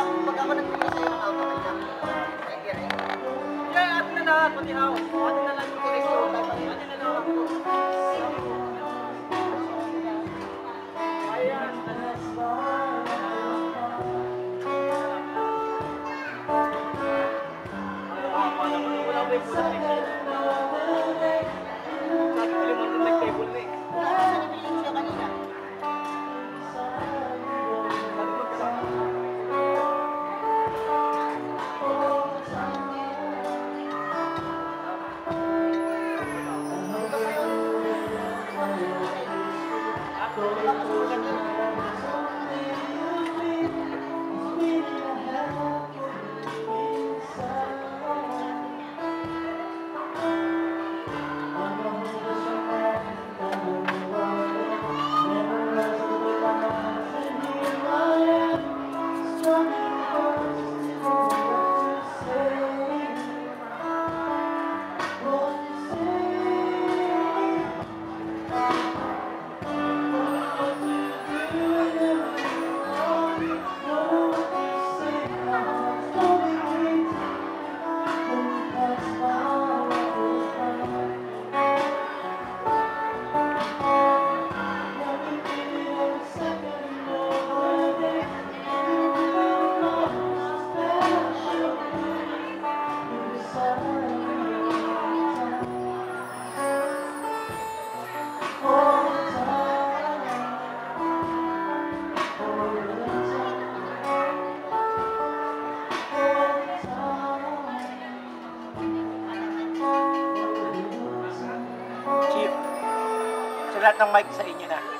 pag ako nagpila sa'yo ng auto, may lang. Thank you, right? Yeah, atin na lahat, pati ako. Atin na lang yung kulis ko. Atin na lang ako. Ayan, alas ba? Sabi ko limang table na eh. Saan yung bilhin siya lahat ng mic sa inyo na.